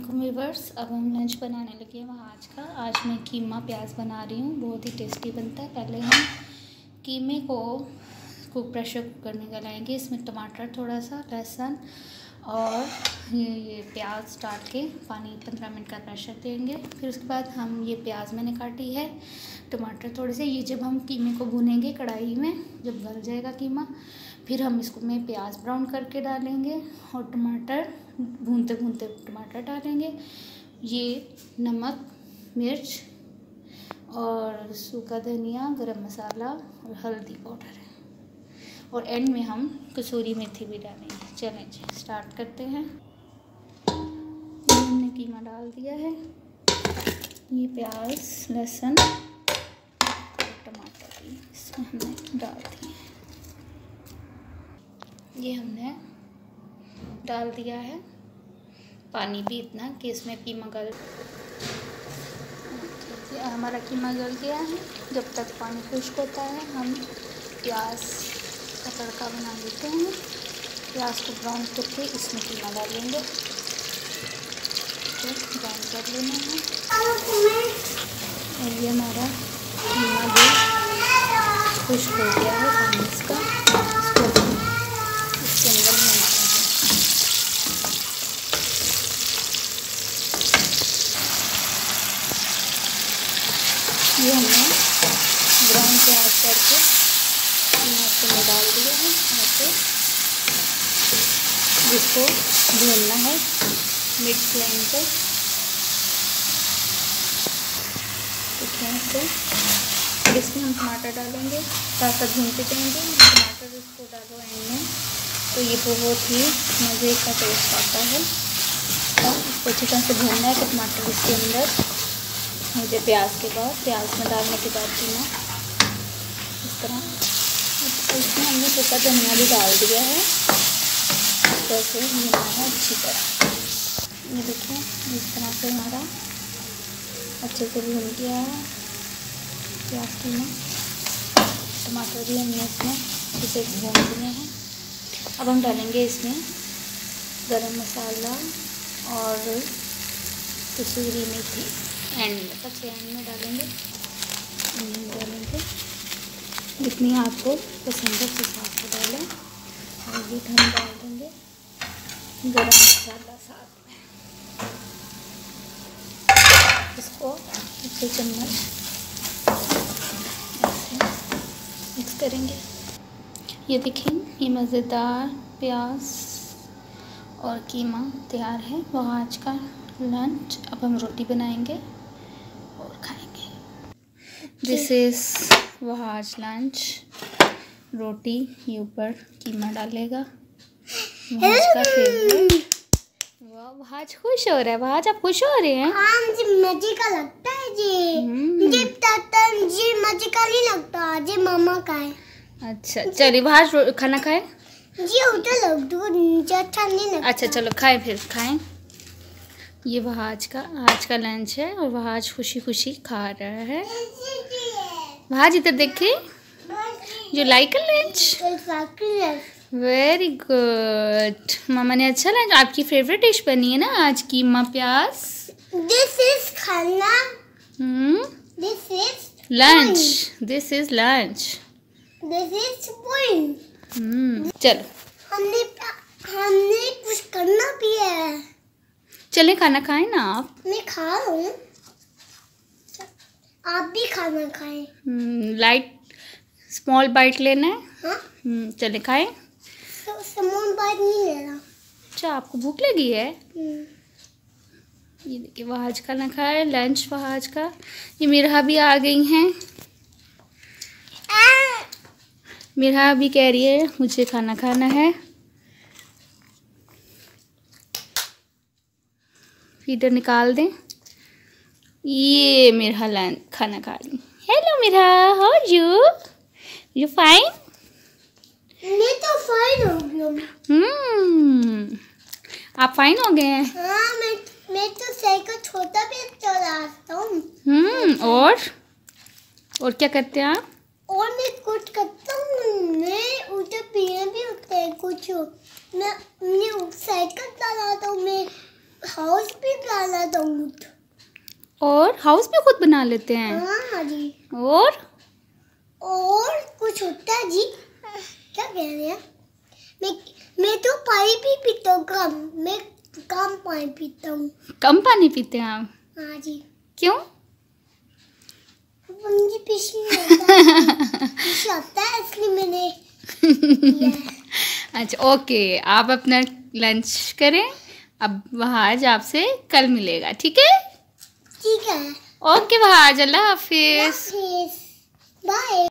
Viewers अब हम lunch बनाने लगे हैं वहाँ आज का। आज मैं कीमा प्याज बना रही हूँ, बहुत ही टेस्टी बनता है। पहले हम कीमे को कुक प्रेशर कुकर में गलाएँगे। इसमें टमाटर थोड़ा सा, लहसुन और ये ये प्याज डाल के पानी पंद्रह मिनट का प्रेशर देंगे। फिर उसके बाद हम ये प्याज मैंने काटी है, टमाटर थोड़े से। ये जब हम कीमे को भुनेंगे कढ़ाई में, जब गल जाएगा कीमा, फिर हम इसको में प्याज ब्राउन करके डालेंगे और टमाटर भूनते भूनते टमाटर डालेंगे। ये नमक, मिर्च और सूखा धनिया, गरम मसाला और हल्दी पाउडर है। और एंड में हम कसूरी मेथी भी डालेंगे। चलें जी स्टार्ट करते हैं। हमने कीमा डाल दिया है। ये प्याज, लहसुन टमाटर भी इसमें हमने डाल दिए ये हमने डाल दिया है। पानी भी इतना कि इसमें कीमा गल हमारा कीमा गल गया है। जब तक पानी खुश्क होता है, हम प्याज का तड़का बना लेते हैं। प्याज को ब्राउन करके इसमें कीमा डालेंगे। तो ब्राउन कर लेना है। और ये हमारा कीमा भी खुश्क हो गया है पानी इसका। इसको इसके अंदर हैं। ये हमने ब्राउन प्याज करके इसके ऐसे जिसको भूनना है मिड फ्लेम पे। देखिए फिर इसमें हम टमाटर डालेंगे साथ साथ भूनते जाएँगे। टमाटर इसको डालो एंड में। तो ये बहुत ही मज़े का टेस्ट आता है। और इसको अच्छी तरह से भूनना है कि टमाटर इसके अंदर। मुझे प्याज के बाद, प्याज में डालने के बाद पीना इस तरह। इसमें हमने सूखा धनिया भी डाल दिया है। इस तरह से भूनना अच्छी तरह। ये देखिए इस तरह से हमारा अच्छे से भून गया है। प्याज की में टमाटर भी हमने इसमें अच्छे से भून दिए हैं। अब हम डालेंगे इसमें गरम मसाला और कसूरी मेथी। एंड में, सबसे एंड में डालेंगे। डालेंगे। जितनी आपको पसंद है उस हिसाब से डालें। और ये हम डाल देंगे गरम मसाला साथ में। इसको अच्छे चम्मच मिक्स करेंगे। ये देखें ये मज़ेदार प्याज और कीमा तैयार है। वह आज का लंच। अब हम रोटी बनाएँगे और खाएँगे। दिस इज़ वह आज लंच रोटी ये ऊपर कीमा डालेगा। का वाह वहाज खुश हो रहा है वहाज आप खुश हो रहे हैं? हाँ मुझे मज़े का लगता है जी। हम्म। मुझे ताता जी मज़े का नहीं लगता जी मामा का है। अच्छा चलिए वहाज रो- खाना खाए? जी उधर लग दो मुझे अच्छा नहीं लगता। अच्छा चलो खाएँ फिर खाएँ। ये वहाज का आज का लंच है और वहाज खुशी खुशी खा रहा है। वहाज इधर देखिए you like lunch very good मामा ने अच्छा लंच आपकी फेवरेट डिश बनी है ना आज कीमा प्याज दिस इज़ खाना। हम्म। This is lunch this is lunch this is point hmm चलो। हमने हमने कुछ करना भी है। चलें खाना खाएँ ना आप? मैं खा रहा हूँ। आप भी खाना खाएँ। लाइट स्मॉल बाइट लेना है। हाँ। हम्म, चले खाएँ। तो समोन बात नहीं लेना। अच्छा आपको भूख लगी है? हम्म। ये देखिए वह आज खाना खाए लंच वह आज का। ये मिरहा भी आ गई हैं। आ, मिरहा भी कह रही है मुझे खाना खाना है। फीडर निकाल दें। ये मिरहा लन खाना खा रही hello Mirha how you you fine मैं तो फाइन हो गया हम्म आप फाइन हो गए हैं? हाँ मैं मैं तो साइकिल छोटा भी चलाता हूँ। हम्म और? और क्या करते हैं आप? और मैं कुछ करता हूँ मैं उधर पीने भी होते हैं कुछ। मैं मैं साइकिल चलाता हूँ मैं हाउस भी डाला दूध और हाउस भी खुद बना लेते हैं। हाँ जी। और? और कुछ होता है जी। क्या कह रहे हैं? मैं मैं तो पानी भी पीता हूँ कम मैं कम पानी पीता हूँ। कम पानी पीते हैं आप? हाँ जी। क्यों? मुझे पीछे आता है। पीछे आता है इसलिए मैंने अच्छा ओके आप अपना लंच करें। अब वहाज आपसे कल मिलेगा ठीक है? ठीक है। ओके भाज अल्लाह हाफिज़। बाय।